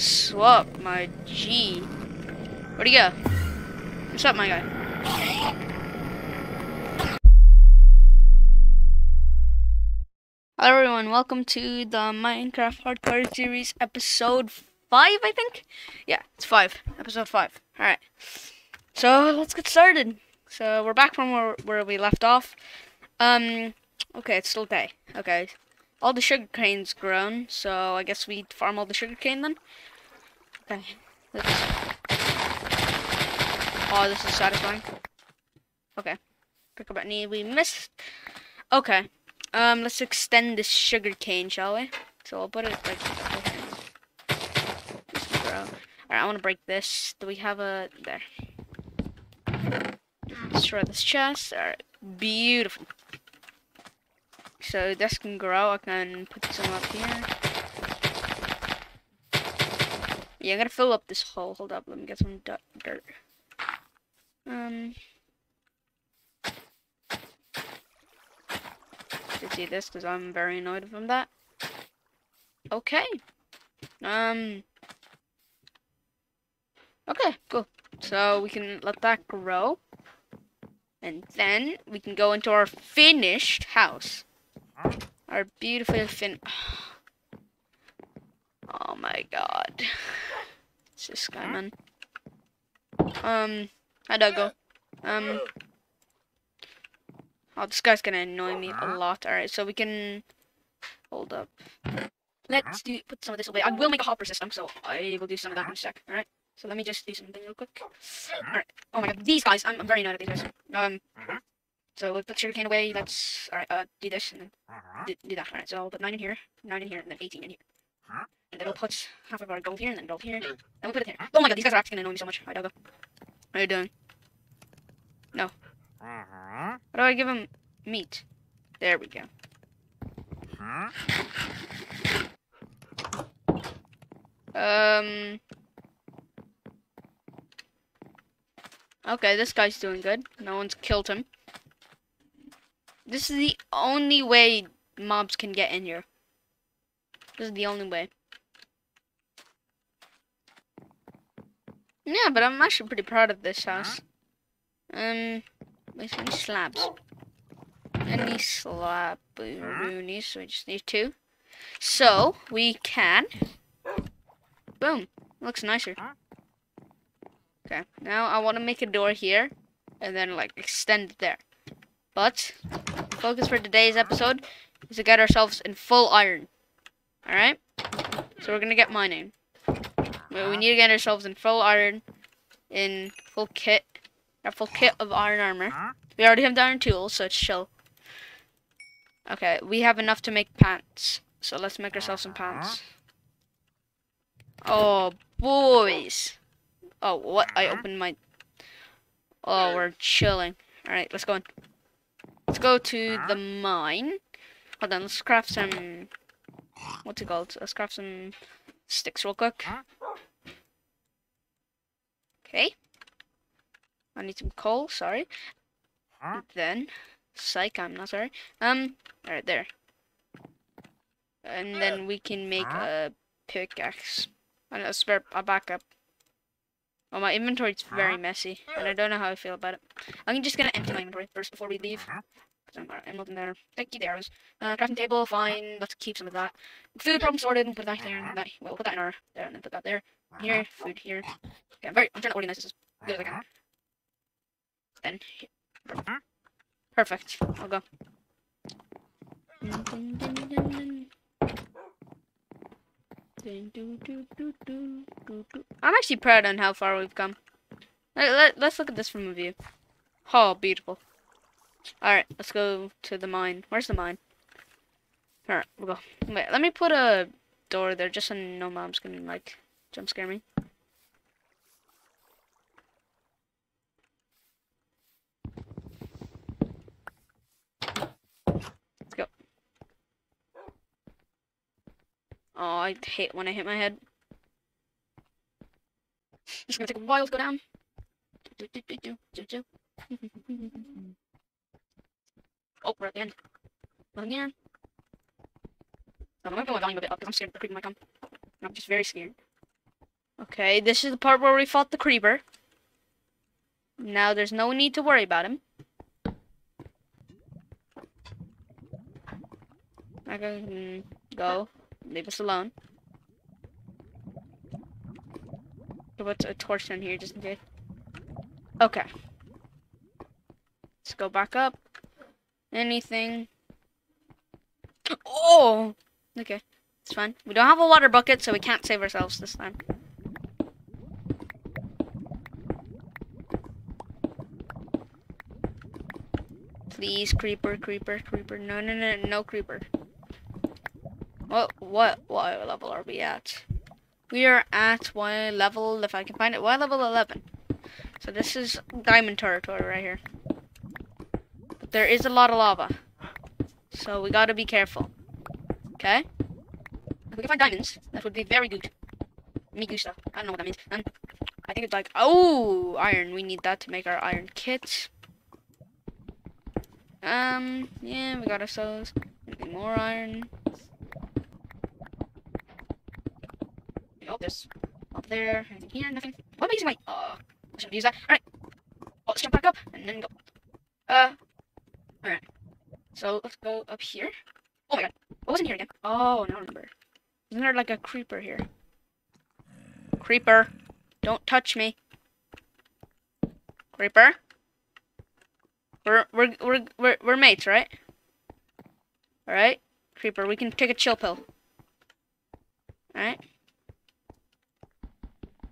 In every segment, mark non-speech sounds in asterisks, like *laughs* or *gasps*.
Up, my G? Where'd he go? What's up, my guy? Hello everyone, welcome to the Minecraft Hardcore Series episode 5, I think? Yeah, it's 5. Episode 5. Alright. So, let's get started. So, we're back from where, where we left off. Um, okay, it's still day. Okay. All the sugar cane's grown, so I guess we farm all the sugar cane then? Okay. Let's... Oh, this is satisfying. Okay. Pick up any we missed. Okay. Um, let's extend this sugar cane, shall we? So I'll put it like Alright, I want to break this. Do we have a there? Destroy this chest. Alright, beautiful. So this can grow. I can put some up here. Yeah, I'm gonna fill up this hole. Hold up, let me get some dirt. Um. To see this because I'm very annoyed from that. Okay. Um. Okay, cool. So we can let that grow. And then we can go into our finished house. Our beautiful fin- Oh my god. It's this guy, man. Um, hi Doggo. Um, oh, this guy's gonna annoy me a lot. Alright, so we can, hold up. Let's do, put some of this away. I will make a hopper system, so I will do some of that in a sec. Alright, so let me just do something real quick. Alright, oh my god, these guys, I'm, I'm very annoyed at these guys. Um, so we'll put sugarcane away, let's, alright, uh, do this, and then do, do that. Alright, so I'll put 9 in here, 9 in here, and then 18 in here. And then we'll put half of our gold here, and then gold here. Then we'll put it here. Oh my god, these guys are actually gonna annoy me so much. Hi, Doggo. How are you doing? No. How do I give him meat? There we go. Um. Okay, this guy's doing good. No one's killed him. This is the only way mobs can get in here. This is the only way. Yeah, but I'm actually pretty proud of this house. Um, where's any slabs? Any slab roonies, so we just need two. So, we can... Boom. Looks nicer. Okay, now I want to make a door here, and then, like, extend it there. But, focus for today's episode is to get ourselves in full iron. Alright? So we're gonna get mining. We uh-huh. need to get ourselves in full iron, in full kit, a full kit of iron armor. We already have the iron tools, so it's chill. Okay, we have enough to make pants. So let's make ourselves some uh-huh. pants. Oh, boys. Oh, what? I uh-huh. opened my... Oh, we're chilling. Alright, let's go in. Let's go to the mine. Hold on, let's craft some... What's it called? Let's craft some sticks real quick. Okay. I need some coal, sorry. And then, psych, I'm not sorry. Um, alright, there. And then we can make a pickaxe. And a spare, a backup. Well, my inventory's very messy, and I don't know how I feel about it. I'm just gonna empty my inventory first before we leave. I'm, I'm looking there. Thank you, the arrows. Uh, crafting table, fine. Let's keep some of that. Food problem sorted. We'll put that there. And that, we'll put that in our there, and then put that there. Here, food here. Okay, I'm very. I'm trying to organize this as good as I can. Then, perfect. I'll go. I'm actually proud on how far we've come. Let, let, let's look at this from a view. Oh, beautiful. Alright, let's go to the mine. Where's the mine? Alright, we'll go. Wait, let me put a door there just so no mom's gonna, like, jump scare me. Let's go. Oh, I hate when I hit my head. It's gonna take a while to go down. *laughs* Oh, we're at the end. Nothing. I'm gonna put my volume a bit up because I'm scared the creepy might come. I'm just very scared. Okay, this is the part where we fought the creeper. Now there's no need to worry about him. I can hmm, go. Leave us alone. Put a torch in here just in case. Okay. Let's go back up. Anything. Oh! Okay. It's fine. We don't have a water bucket, so we can't save ourselves this time. Please, creeper, creeper, creeper. No, no, no, no creeper. What, what, what level are we at? We are at Y level, if I can find it, Y level 11. So this is diamond territory right here. There is a lot of lava. So we gotta be careful. Okay? If we can find diamonds, that would be very good. Me gusta. I don't know what that means. I think it's like, oh, iron. We need that to make our iron kit. Um, yeah, we got ourselves more iron. Oh, there's up there, here, nothing. What am I using my, uh, I should use that. Alright. Oh, let's jump back up, and then go. Uh. So, let's go up here. Oh my god. What was in here again? Oh, now I remember. Isn't there like a creeper here? Creeper. Don't touch me. Creeper. We're we're we're we're, we're mates, right? All right, creeper. We can take a chill pill. All right.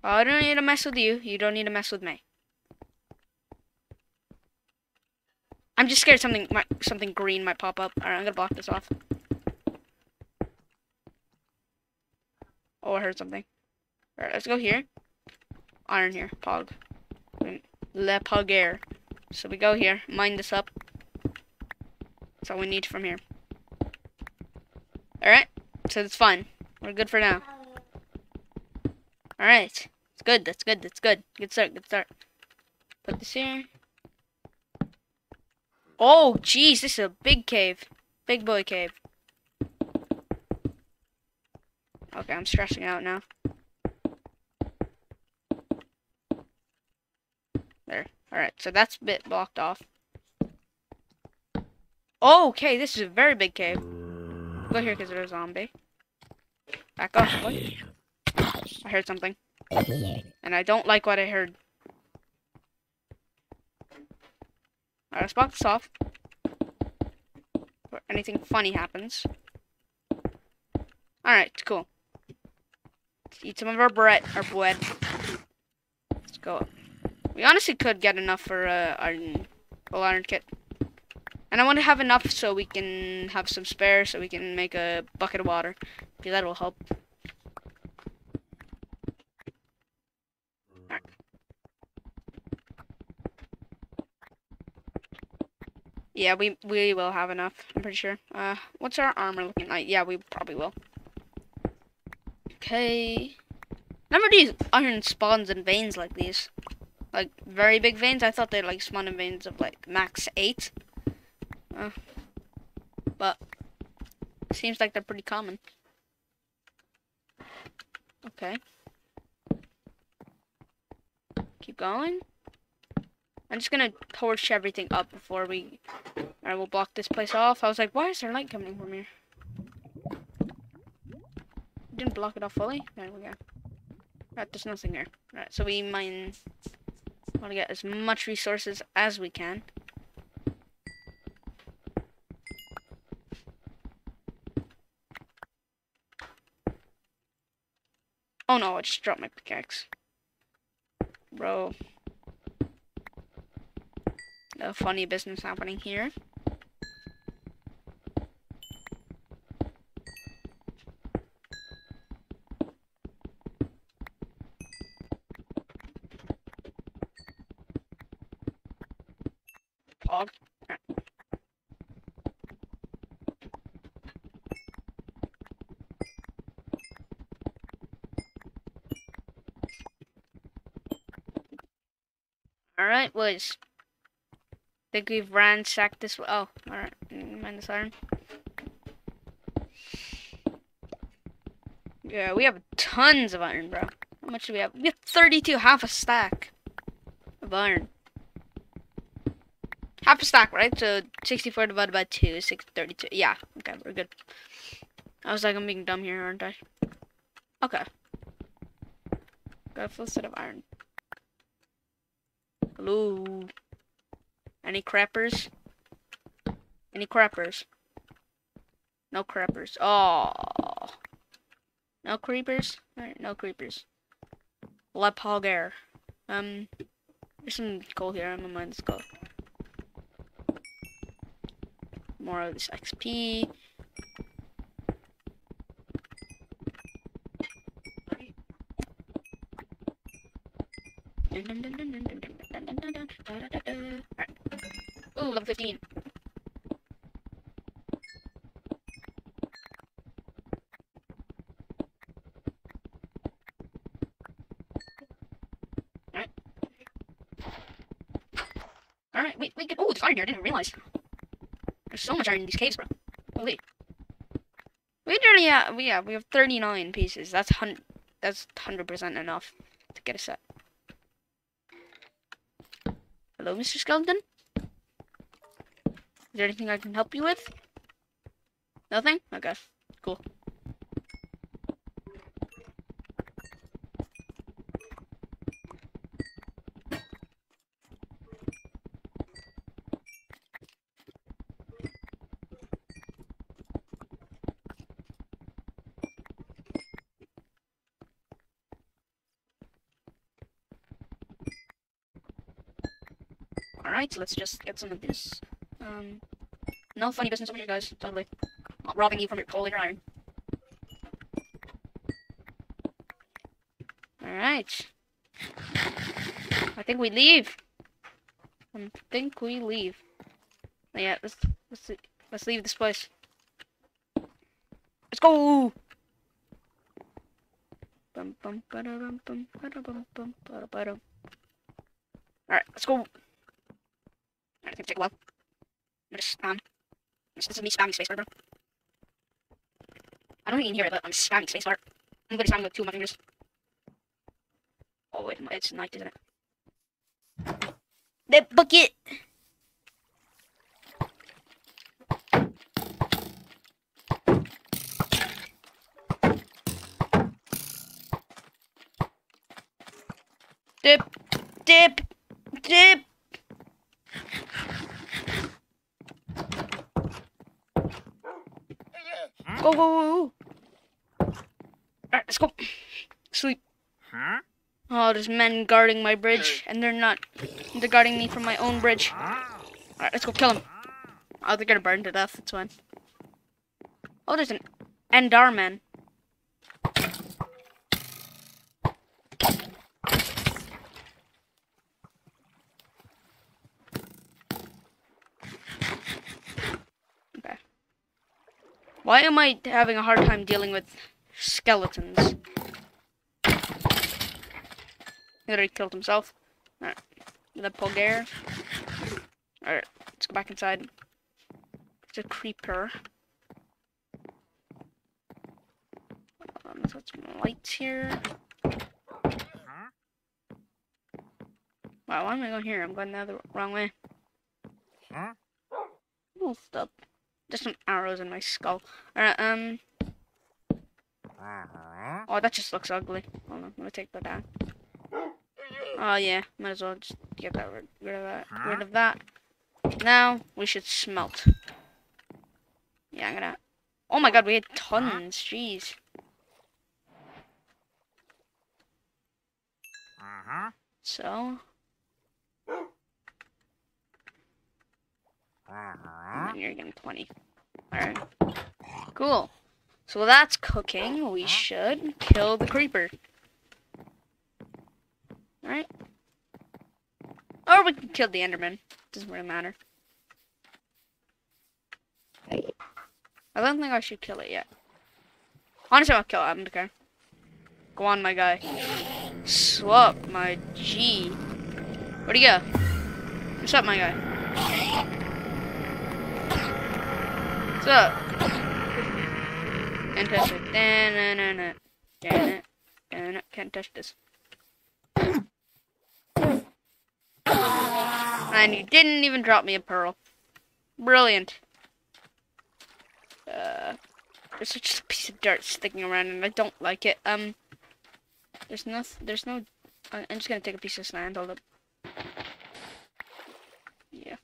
Oh, I don't need to mess with you. You don't need to mess with me. I'm just scared something might, something green might pop up. All right, I'm gonna block this off. Oh, I heard something. All right, let's go here. Iron here, pog. Le Pugger. So we go here, mine this up. That's all we need from here. Alright, so it's fine. We're good for now. Alright. It's good, that's good, that's good. Good start, good start. Put this here. Oh, jeez, this is a big cave. Big boy cave. Okay, I'm stressing out now. There. Alright, so that's a bit blocked off. Oh, okay, this is a very big cave. Go here because there's a zombie. Back off, boy. *laughs* I heard something. And I don't like what I heard. Alright, let's block this off. Before anything funny happens. Alright, cool. Let's eat some of our bread. Our bread. Let's go we honestly could get enough for uh, our full iron kit. And I want to have enough so we can have some spare so we can make a bucket of water. Because that will help. Right. Yeah, we we will have enough. I'm pretty sure. Uh, what's our armor looking like? Yeah, we probably will. Okay. Never these iron spawns and veins like these like very big veins. I thought they like spawn in veins of like max eight. Uh, but seems like they're pretty common. Okay. Keep going. I'm just gonna torch everything up before we. I will block this place off. I was like, why is there light coming from here? Didn't block it off fully. There we go. Right, there's nothing there. Right, so we mine want to get as much resources as we can. Oh no, I just dropped my pickaxe. Bro. No funny business happening here. dog. Alright, boys. Think we've ransacked this. Oh, alright. Mind this iron. Yeah, we have tons of iron, bro. How much do we have? We have 32, half a stack of iron. Half a stack, right? So 64 divided by 2 is 632. Yeah, okay, we're good. I was like, I'm being dumb here, aren't I? Okay. Got a full set of iron. Hello? Any crappers? Any crappers? No crappers. Oh. No creepers? No creepers. Lepalgar. Um, there's some coal here. I'm gonna mine this coal. More of this XP. Alright. Ooh, level 15. Alright. Alright, wait, wait, oh, there's iron here, I didn't realize. There's so much iron in these caves, bro. Holy. We literally, yeah, we, yeah, we have 39 pieces. That's hun that's 100% enough to get a set. Hello, Mr. Skeleton? Is there anything I can help you with? Nothing? Okay, cool. Alright, let's just get some of this. Um, no funny business over here, guys. Totally. Not robbing you from your coal and your iron. Alright. I think we leave. I think we leave. Yeah, let's let's let's leave this place. Let's go. Alright, let's go. Alright, it's gonna take a while. Just spam. This, this is me spamming spacebar, bro. I don't can hear it, but I'm spamming spacebar. I'm gonna spamming with two of my fingers. Oh wait, it's night, isn't it? The bucket! Dip, dip. Go, go, go, go. Alright, let's go. Sleep. Huh? Oh, there's men guarding my bridge, and they're not. They're guarding me from my own bridge. Ah. Alright, let's go kill them. Oh, they're gonna burn to death. It's fine. Oh, there's an Enderman. Okay. Why am I having a hard time dealing with skeletons? He already killed himself. Alright. The Polgar. Alright, let's go back inside. It's a creeper. Um, let's put some lights here. Wow, why am I going here? I'm going the other wrong way. Huh? Oh, stop. There's some arrows in my skull. Alright, um. Uh-huh. Oh, that just looks ugly. Hold on, I'm gonna take that down. Oh yeah, might as well just get that rid, rid of that. Rid of that. Now we should smelt. Yeah, I'm gonna. Oh my god, we had tons. Jeez. Uh-huh. So, Uh-huh. you're getting 20. Alright. Cool. So that's cooking, we should kill the creeper. Alright. Or we can kill the Enderman. Doesn't really matter. I don't think I should kill it yet. Honestly, I'll kill it. I don't care. Go on, my guy. Swap, my G. Where'd he go? What's up, my guy? What's up? Fantastic. Da-na-na-na. Da-na, Okay, no, can't touch this. And you didn't even drop me a pearl. Brilliant. Uh, there's such a piece of dirt sticking around, and I don't like it. Um, there's no, there's no. I'm just gonna take a piece of sand. Hold up. Yeah.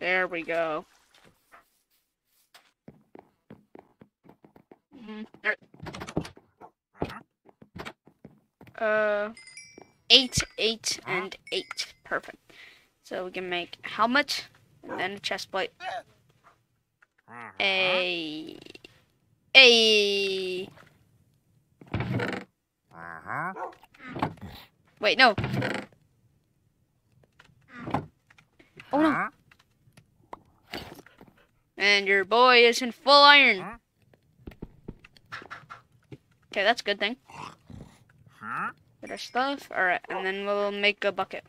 There we go. Mhm. Er- Uh, eight, eight, and eight. Perfect. So we can make helmet, and then a chest plate. A, a. Wait, no. Oh no. And your boy is in full iron. Okay, that's a good thing. Get our stuff. Alright, and then we'll make a bucket.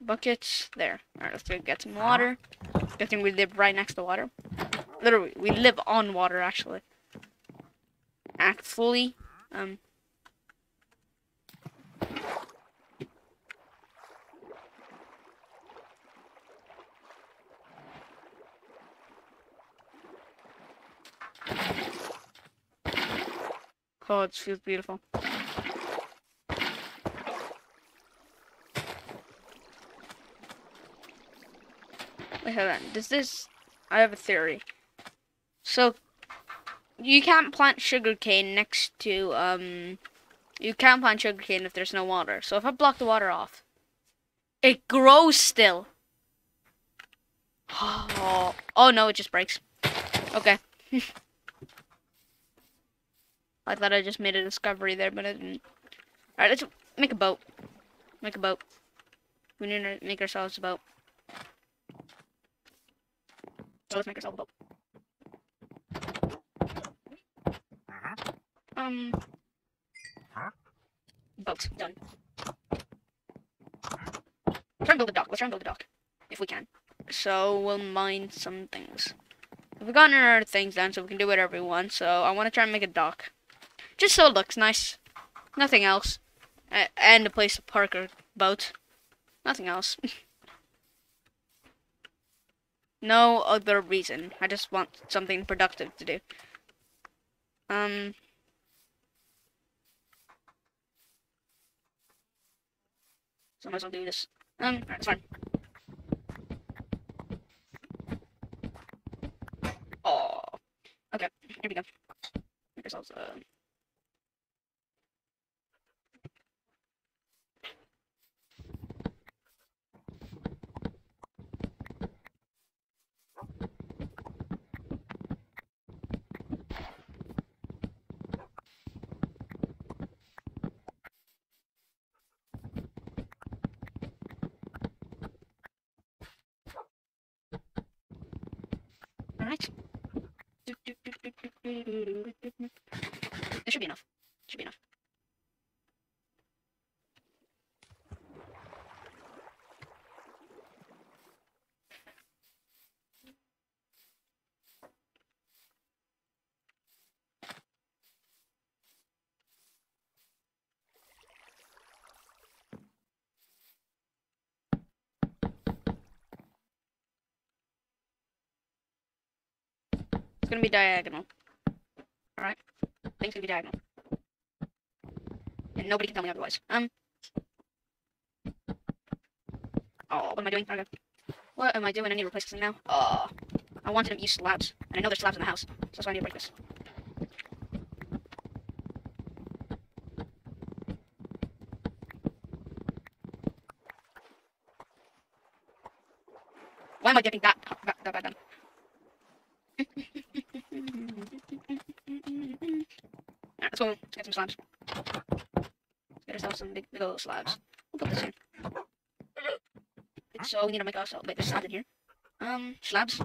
Buckets there. Alright, let's go get some water. Good thing we live right next to water. Literally, we live on water actually. Actually. Um Oh, it feels beautiful. Wait, hold on. Does this... I have a theory. So, you can't plant sugarcane next to, um... You can't plant sugarcane if there's no water. So if I block the water off, it grows still. Oh, *gasps* oh no, it just breaks. Okay. *laughs* I thought I just made a discovery there, but I didn't. Alright, let's make a boat. Make a boat. We need to make ourselves a boat. So let's make ourselves a boat. Um. Huh? Boat. Done. Try and build a dock. Let's try and build a dock. If we can. So we'll mine some things. We've gotten our things done, so we can do whatever we want. So I want to try and make a dock. Just so it looks nice. Nothing else. And a place to park our boat. Nothing else. *laughs* no other reason. I just want something productive to do. Um. So I might as well do this. Um, it's fine. Oh. Okay, here we go. Make ourselves uh Alright. It should be enough. Should be enough. It's gonna be diagonal. Things gonna be diagonal. And nobody can tell me otherwise. Um. Oh, what am I doing? Okay. What am I doing? I need to replace this now. Oh. I wanted to use slabs. And I know there's slabs in the house. So that's why I need to break this. Why am I getting that, that, that, that done? Alright, let's go. Let's get some slabs. Let's get ourselves some big, big old slabs. We'll put this in. So we need to make ourselves. Wait, there's slabs here. Um, slabs.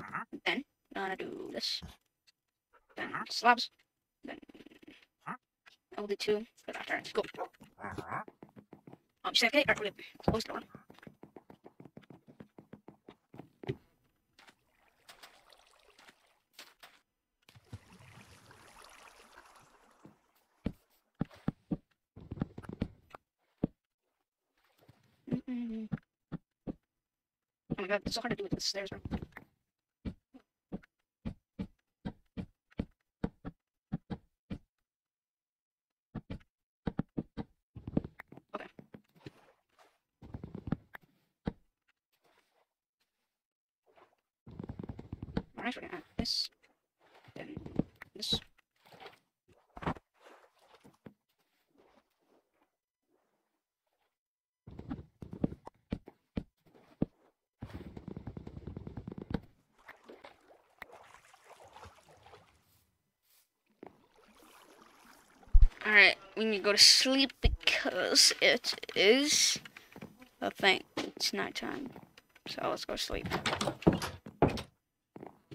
Then gonna do this. Then slabs. Then I'll do two. Go. Um, you say okay? Alright, we'll close the door. god, it's so hard to do with the stairs, bro. Okay. Alright, we're gonna add this. Then this. Alright, we need to go to sleep because it is I think it's nighttime. So let's go sleep.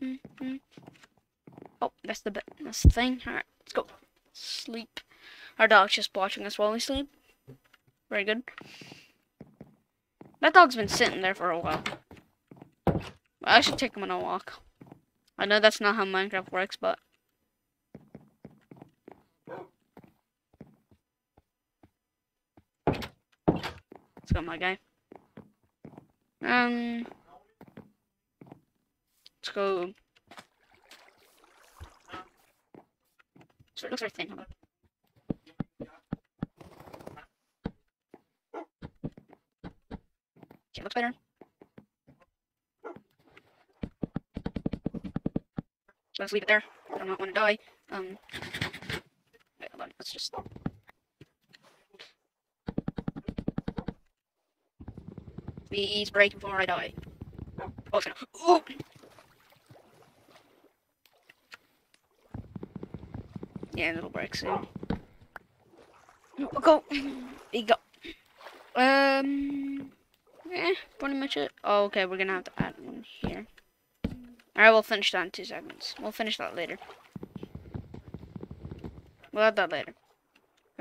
Mhm. Oh, that's the. That's the thing. Alright, let's go. Sleep. Our dog's just watching us while we sleep. Very good. That dog's been sitting there for a while. I should take him on a walk. I know that's not how Minecraft works, but Let's my guy. Um, let's go. So it looks very thin. Okay, looks better. Let's leave it there. I do not want to die. Um, wait, hold on. Let's just. Please break before I die. Oh. Oh! Yeah, it'll break soon. No, go. There you go. Um. Yeah, pretty much it. Oh, okay, we're gonna have to add one here. Alright, we'll finish that in two seconds. We'll finish that later. We'll add that later.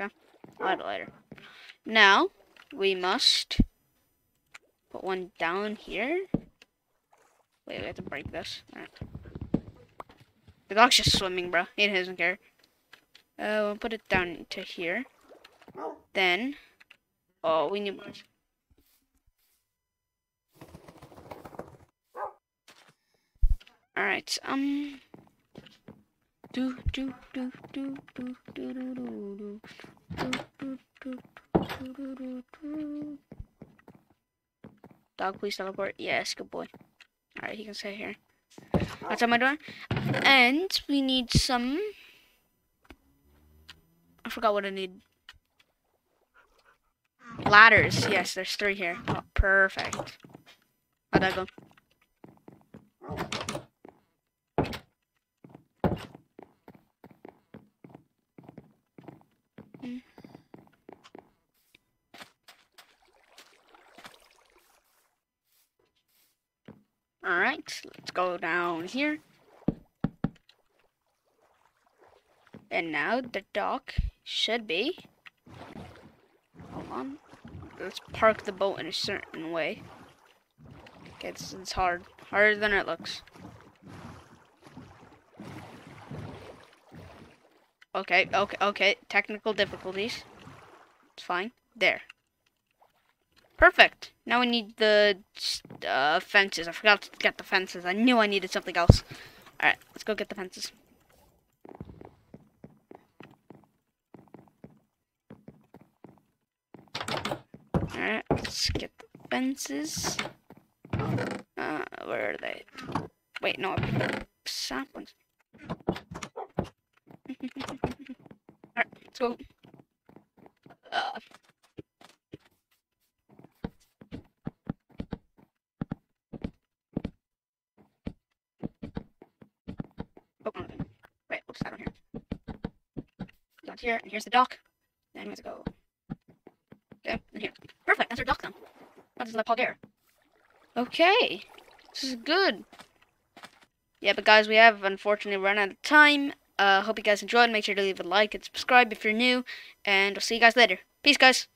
Okay? I'll add it later. Now, we must one down here. Wait, we have to break this. Alright. The dog's just swimming, bro. He doesn't care. Uh, we'll put it down to here. Then, oh, we need more. Alright, um. Do, do, do, do, do, do, do, do, do. Do, do, do, do, do, do, do. Dog, please teleport. Yes, good boy. Alright, he can stay here. Outside my door. And we need some. I forgot what I need. Ladders. Yes, there's three here. Oh, perfect. How'd that go? Alright, let's go down here. And now the dock should be. Hold on. Let's park the boat in a certain way. Okay, it's, it's hard. Harder than it looks. Okay, okay, okay. Technical difficulties. It's fine. There. Perfect. Now we need the uh, fences. I forgot to get the fences. I knew I needed something else. Alright, let's go get the fences. Alright, let's get the fences. Uh, where are they? Wait, no, sap. *laughs* Alright, let's go. Uh, oh, no, no. Wait, we'll just add on here. Down here, and here's the dock. Then have to go. Okay, and here. Perfect, that's our dock then. That is La Palguer. Okay, this is good. Yeah, but guys, we have unfortunately run out of time. Uh, hope you guys enjoyed. Make sure to leave a like and subscribe if you're new. And I'll see you guys later. Peace, guys.